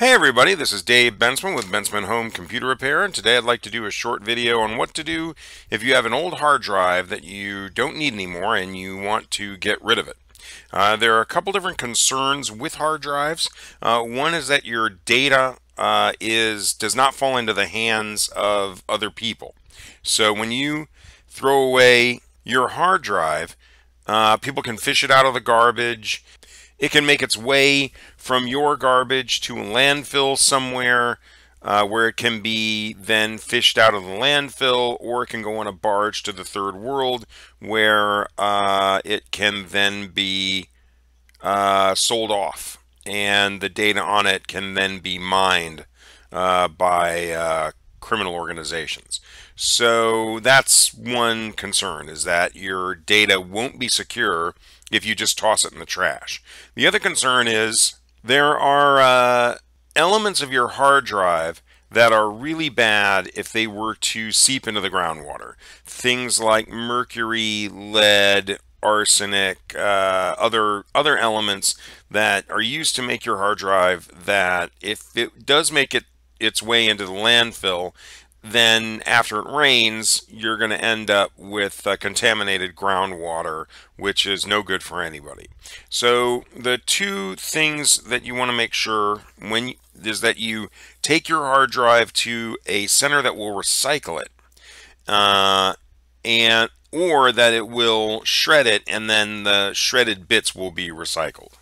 Hey everybody, this is Dave Bensman with Bensman Home Computer Repair and today I'd like to do a short video on what to do if you have an old hard drive that you don't need anymore and you want to get rid of it. Uh, there are a couple different concerns with hard drives. Uh, one is that your data uh, is does not fall into the hands of other people. So when you throw away your hard drive, uh, people can fish it out of the garbage. It can make its way from your garbage to a landfill somewhere uh, where it can be then fished out of the landfill, or it can go on a barge to the third world where uh, it can then be uh, sold off. And the data on it can then be mined uh, by uh, criminal organizations. So that's one concern is that your data won't be secure if you just toss it in the trash. The other concern is there are uh, elements of your hard drive that are really bad if they were to seep into the groundwater. Things like mercury, lead, arsenic, uh, other other elements that are used to make your hard drive that if it does make it its way into the landfill, then after it rains, you're going to end up with uh, contaminated groundwater, which is no good for anybody. So the two things that you want to make sure when you, is that you take your hard drive to a center that will recycle it, uh, and or that it will shred it, and then the shredded bits will be recycled.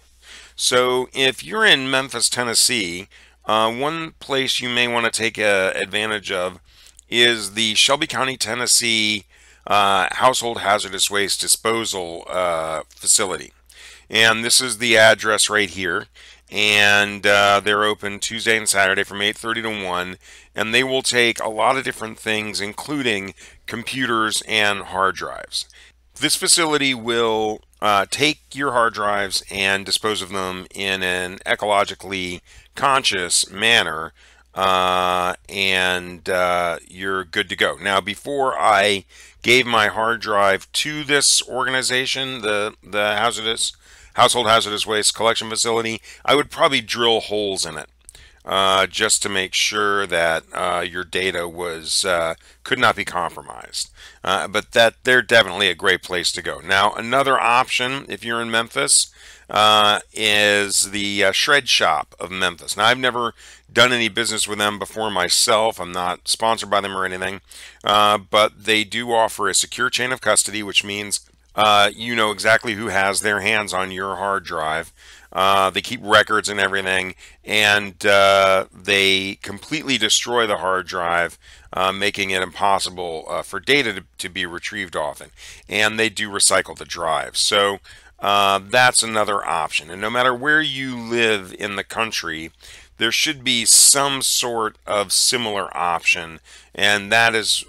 So if you're in Memphis, Tennessee, uh, one place you may want to take uh, advantage of is the Shelby County, Tennessee uh, Household Hazardous Waste Disposal uh, Facility. And this is the address right here. And uh, they're open Tuesday and Saturday from 8.30 to 1. And they will take a lot of different things, including computers and hard drives. This facility will uh, take your hard drives and dispose of them in an ecologically conscious manner uh, and uh, you're good to go. Now, before I gave my hard drive to this organization, the the hazardous household hazardous waste collection facility, I would probably drill holes in it. Uh, just to make sure that uh, your data was uh, could not be compromised. Uh, but that they're definitely a great place to go. Now, another option if you're in Memphis uh, is the uh, Shred Shop of Memphis. Now, I've never done any business with them before myself. I'm not sponsored by them or anything, but they do offer a secure chain of custody, which means you know exactly who has their hands on your hard drive. Uh, they keep records and everything, and uh, they completely destroy the hard drive, uh, making it impossible uh, for data to, to, be retrieved often. And they do recycle the drive. So uh, that's another option. And no matter where you live in the country, there should be some sort of similar option, and that is,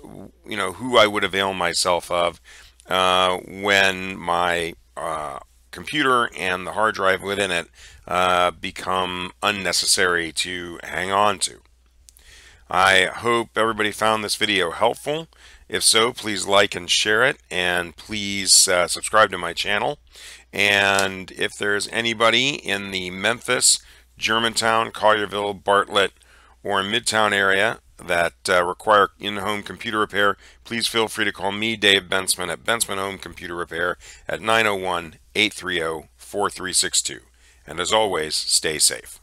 you know, who I would avail myself of uh, when my computer and the hard drive within it uh, become unnecessary to hang on to. I hope everybody found this video helpful. If so, please like and share it, and please uh, subscribe to my channel. And if there's anybody in the Memphis, Germantown, Collierville, Bartlett, or Midtown area that uh, require in-home computer repair, please feel free to call me, Dave Bensman, at Bensman Home Computer Repair at 901 830 4362. And as always, stay safe.